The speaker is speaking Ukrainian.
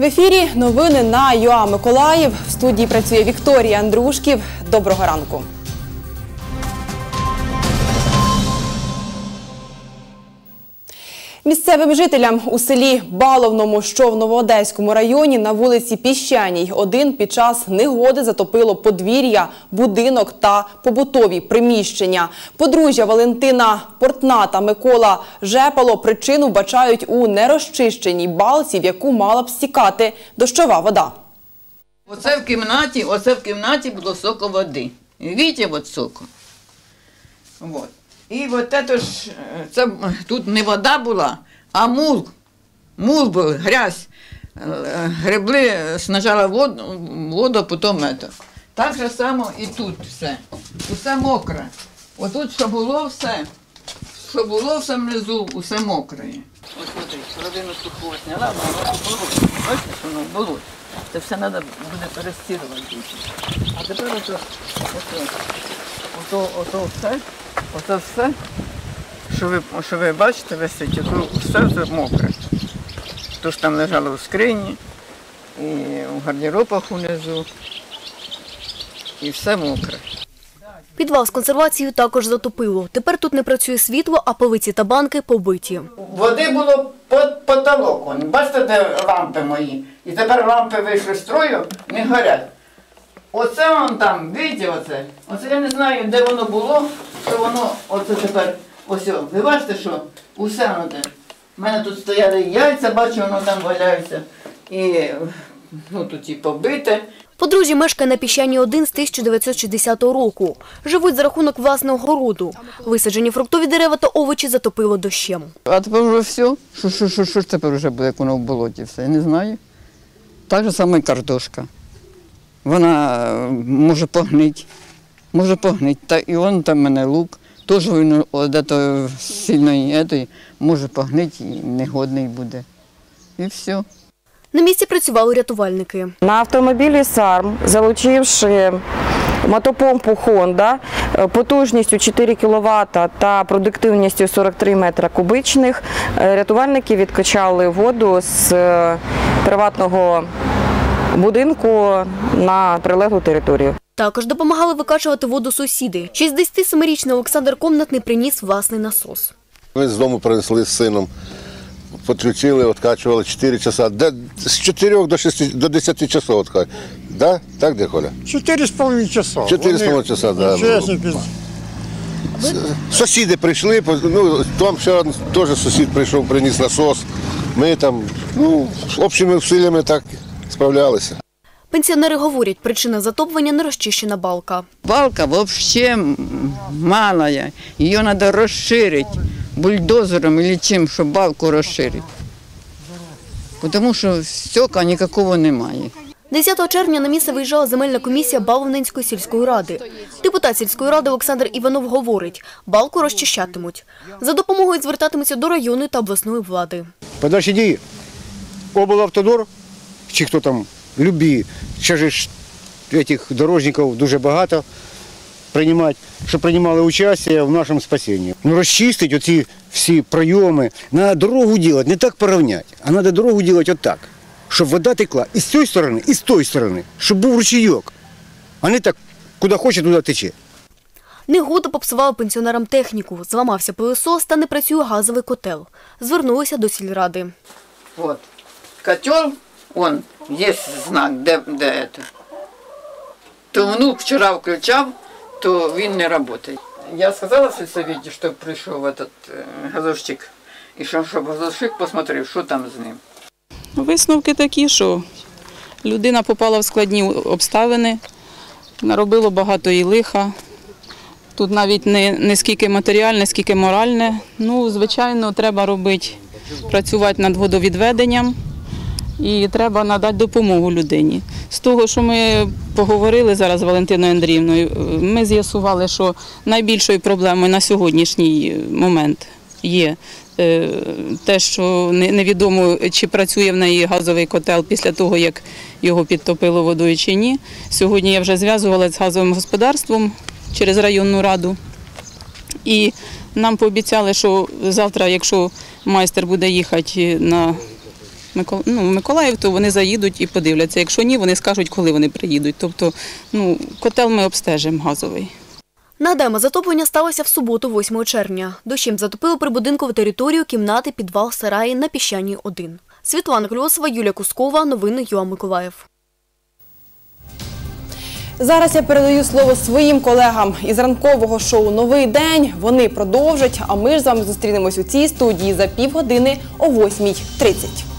В ефірі новини на ЮА Миколаїв. В студії працює Вікторія Андрушків. Доброго ранку. Місцевим жителям у селі Баловному, що в Новоодеському районі, на вулиці Піщаній, один під час негоди затопило подвір'я, будинок та побутові приміщення. Подружжя Валентина Портна та Микола Жепало причину бачають у нерозчищеній балці, в яку мала б стікати дощова вода. Оце в кімнаті, оце в кімнаті було соко води. Видите, от соко. Вот. І от це ж, е, це тут не вода була, а мул. Мул був, грязь. Е, Гребли спочатку воду, воду, потім это. Так же само і тут все. Усе мокре. Отут, що було все, що було все внизу, усе мокре. Ось смотри, половину сухого зняла, воно. Бачите, що воно було. Це все треба буде перестірувати. А тепер ото, ото, ото, ото все, ото все, що ви, що ви бачите, висить, ото все це мокре. То ж там лежало в скрині, і в гардеробах унизу, і все мокре. Підвал з консервацією також затопило. Тепер тут не працює світло, а полиці та банки побиті. Води було під потолок. Бачите, де лампи мої. І тепер лампи вийшли з строю, не горять. Оце вон там, бачите оце? Оце я не знаю, де воно було, що воно оце тепер. Ось, о, ви бачите, що усе воно де. У мене тут стояли яйця, бачу, воно там валяється. І ну, тут і побите. Подружжя мешкає на Піщані 1 з 1960 року. Живуть за рахунок власного городу. Висаджені фруктові дерева та овочі затопило дощем. А тепер вже все. Що, що, що, що ж тепер вже буде, як воно в болоті все? Я не знаю. Так же саме і картошка. Вона е, може погнити, може погнити. Та і вон там мене лук. Теж він ето сильної етої, може погнити і негодний буде. І все. На місці працювали рятувальники. На автомобілі САРМ, залучивши мотопомпу Honda е, потужністю 4 кВт та продуктивністю 43 метра кубичних, е, рятувальники відкачали воду з е, приватного будинку на прилеглу територію. Також допомагали викачувати воду сусіди. 67-річний Олександр Комнатний приніс власний насос. Ми з дому принесли з сином, підключили, відкачували 4 часа. З 4 до 6, до 10 часов відкачували. Да? Так, де Коля? Чотири з половиною часа. Чотири з Вони половиною часа, да. Чесно, без... Сусіди прийшли, ну, там ще один теж сусід прийшов, приніс насос. Ми там, ну, общими силами так справлялися. Пенсіонери говорять, причина затоплення – нерозчищена балка. Балка вообще малая. Ее надо расширить бульдозером или чим, щоб балку розширити. Тому що стека ніякого немає. 10 червня на місце виїжджала земельна комісія Бавовненської сільської ради. Депутат сільської ради Олександр Іванов говорить, балку розчищатимуть. За допомогою звертатимуться до районної та обласної влади. Подальші дії. Облавтодор, чи хто там, любі, ще ж цих дорожників дуже багато приймати, що приймали участь в нашому спасінні. Ну, розчистити оці всі прийоми. Треба дорогу робити, не так порівняти, а треба дорогу робити отак, щоб вода текла і з цієї сторони, і з тої сторони, щоб був ручійок, а не так, куди хоче, туди тече. Негода попсувала пенсіонерам техніку, зламався пилосос та не працює газовий котел. Звернулися до сільради. Вот. Котел, он, есть знак, де, де это. То внук вчора включав, то він не працює. Я сказала сельсовете, що прийшов этот е, газовщик, і що, щоб газовщик посмотрев, що там з ним. Висновки такі, що людина попала в складні обставини, наробило багато і лиха. Тут навіть не, не скільки матеріальне, скільки моральне. Ну, звичайно, треба робити, працювати над водовідведенням і треба надати допомогу людині. З того, що ми поговорили зараз з Валентиною Андріївною, ми з'ясували, що найбільшою проблемою на сьогоднішній момент є е, те, що невідомо, чи працює в неї газовий котел після того, як його підтопило водою чи ні. Сьогодні я вже зв'язувалася з газовим господарством через районну раду. І нам пообіцяли, що завтра, якщо майстер буде їхати на. Ну, Миколаїв, то вони заїдуть і подивляться. Якщо ні, вони скажуть, коли вони приїдуть. Тобто, ну, котел ми обстежимо газовий. Нагадаємо, затоплення сталося в суботу, 8 червня. Дощем затопило прибудинкову територію, кімнати, підвал, сараї на Піщаній 1. Світлана Кльосова, Юлія Кускова. Новини ЮА Миколаїв. Зараз я передаю слово своїм колегам із ранкового шоу Новий день. Вони продовжать. А ми ж з вами зустрінемось у цій студії за півгодини о 8.30.